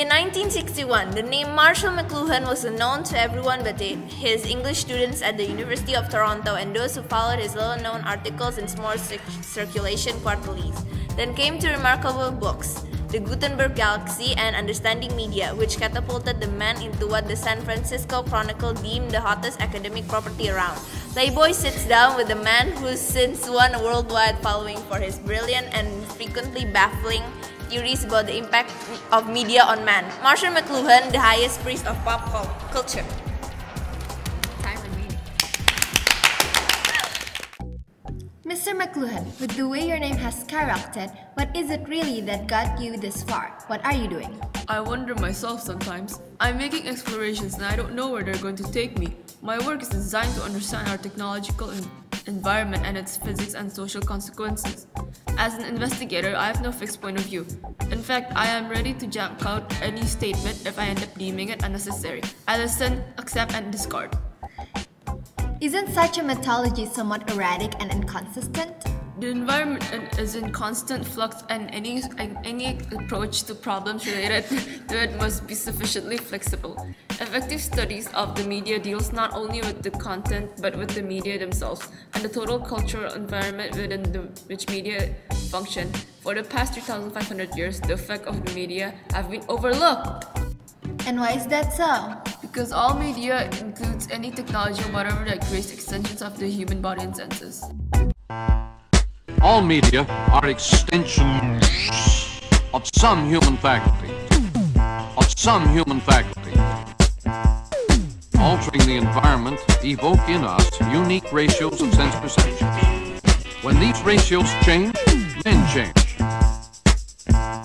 In 1961, the name Marshall McLuhan was unknown to everyone but his English students at the University of Toronto and those who followed his little known articles in small circulation quarterlies. Then came two remarkable books The Gutenberg Galaxy and Understanding Media, which catapulted the man into what the San Francisco Chronicle deemed the hottest academic property around. Playboy sits down with a man who's since won a worldwide following for his brilliant and frequently baffling theories about the impact of media on man. Marshall McLuhan, the highest priest of pop culture. Time and meaning. Mr. McLuhan, with the way your name has skyrocketed, what is it really that got you this far? What are you doing? I wonder myself sometimes. I'm making explorations and I don't know where they're going to take me. My work is designed to understand our technological environment and its physics and social consequences. As an investigator, I have no fixed point of view. In fact, I am ready to jump out any statement if I end up deeming it unnecessary. I listen, accept, and discard. Isn't such a methodology somewhat erratic and inconsistent? The environment uh, is in constant flux, and any any approach to problems related to it must be sufficiently flexible. Effective studies of the media deals not only with the content but with the media themselves and the total cultural environment within the, which media function. For the past 3,500 years, the effect of the media have been overlooked. And why is that so? Because all media includes any technology or whatever that creates extensions of the human body and senses. All media are extensions of some human faculty, of some human faculty. Altering the environment evoke in us unique ratios of sense perceptions. When these ratios change, men change.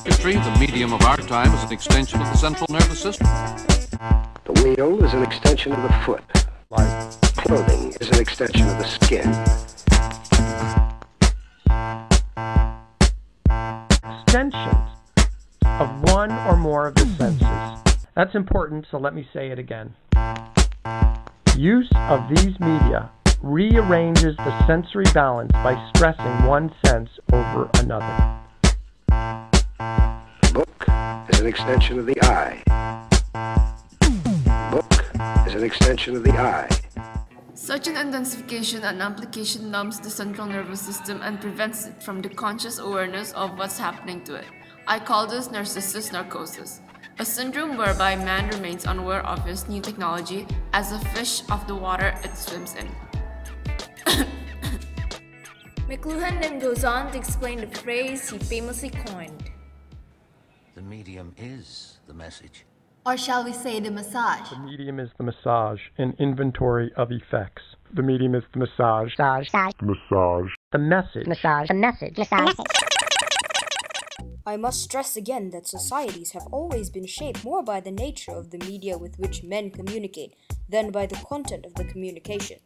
History, the medium of our time, is an extension of the central nervous system. The wheel is an extension of the foot. Like clothing is an extension of the skin. Extensions of one or more of the senses. That's important, so let me say it again. Use of these media rearranges the sensory balance by stressing one sense over another. Book is an extension of the eye. Book is an extension of the eye. Such an intensification and amplification numbs the central nervous system and prevents it from the conscious awareness of what's happening to it. I call this narcissus narcosis, a syndrome whereby man remains unaware of his new technology as a fish of the water it swims in. McLuhan then goes on to explain the phrase he famously coined. The medium is the message. Or shall we say the massage? The medium is the massage, an inventory of effects. The medium is the massage. Massage. Massage. The message. Massage. The message. Massage. I must stress again that societies have always been shaped more by the nature of the media with which men communicate than by the content of the communication.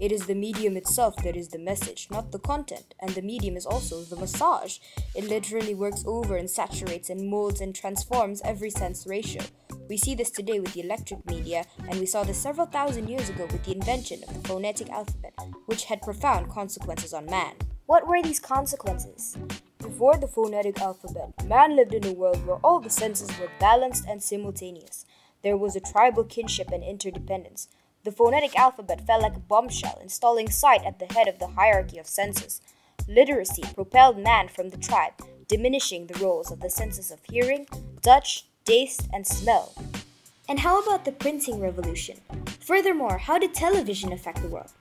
It is the medium itself that is the message, not the content, and the medium is also the massage. It literally works over and saturates and molds and transforms every sense ratio. We see this today with the electric media, and we saw this several thousand years ago with the invention of the phonetic alphabet, which had profound consequences on man. What were these consequences? Before the phonetic alphabet, man lived in a world where all the senses were balanced and simultaneous. There was a tribal kinship and interdependence. The phonetic alphabet fell like a bombshell, installing sight at the head of the hierarchy of senses. Literacy propelled man from the tribe, diminishing the roles of the senses of hearing, touch, taste, and smell. And how about the printing revolution? Furthermore, how did television affect the world?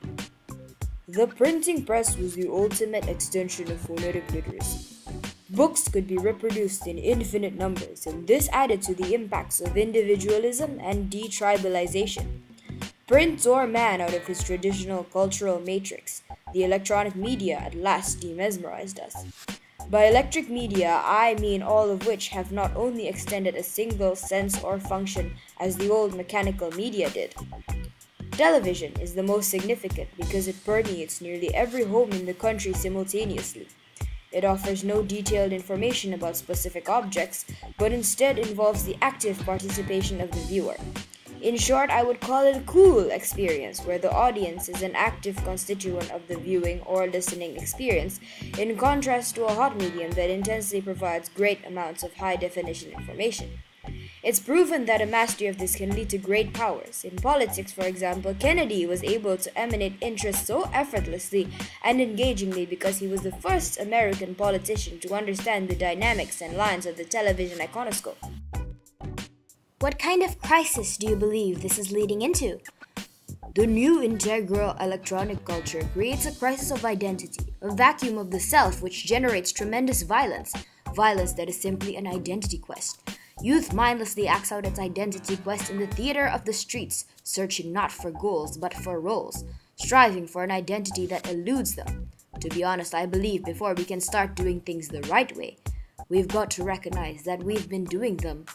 The printing press was the ultimate extension of phonetic literacy. Books could be reproduced in infinite numbers, and this added to the impacts of individualism and detribalization. Print tore man out of his traditional cultural matrix. The electronic media at last demesmerized us. By electric media, I mean all of which have not only extended a single sense or function as the old mechanical media did. Television is the most significant because it permeates nearly every home in the country simultaneously. It offers no detailed information about specific objects, but instead involves the active participation of the viewer. In short, I would call it a cool experience where the audience is an active constituent of the viewing or listening experience, in contrast to a hot medium that intensely provides great amounts of high definition information. It's proven that a mastery of this can lead to great powers. In politics, for example, Kennedy was able to emanate interest so effortlessly and engagingly because he was the first American politician to understand the dynamics and lines of the television iconoscope. What kind of crisis do you believe this is leading into? The new integral electronic culture creates a crisis of identity, a vacuum of the self which generates tremendous violence, violence that is simply an identity quest. Youth mindlessly acts out its identity quest in the theater of the streets, searching not for goals but for roles, striving for an identity that eludes them. To be honest, I believe before we can start doing things the right way, we've got to recognize that we've been doing them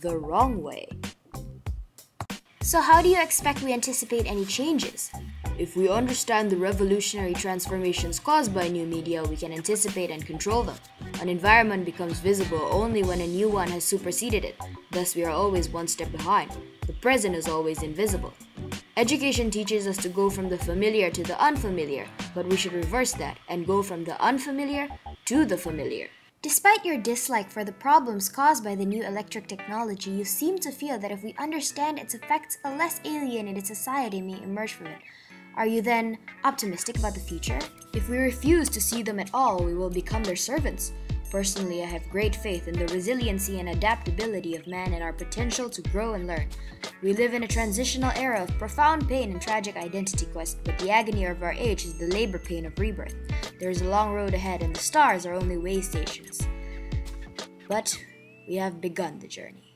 the wrong way. So, how do you expect we anticipate any changes? If we understand the revolutionary transformations caused by new media, we can anticipate and control them. An environment becomes visible only when a new one has superseded it. Thus, we are always one step behind. The present is always invisible. Education teaches us to go from the familiar to the unfamiliar, but we should reverse that and go from the unfamiliar to the familiar. Despite your dislike for the problems caused by the new electric technology, you seem to feel that if we understand its effects, a less alienated society may emerge from it. Are you then optimistic about the future? If we refuse to see them at all, we will become their servants. Personally, I have great faith in the resiliency and adaptability of man and our potential to grow and learn. We live in a transitional era of profound pain and tragic identity quest, but the agony of our age is the labor pain of rebirth. There is a long road ahead, and the stars are only way stations. But we have begun the journey.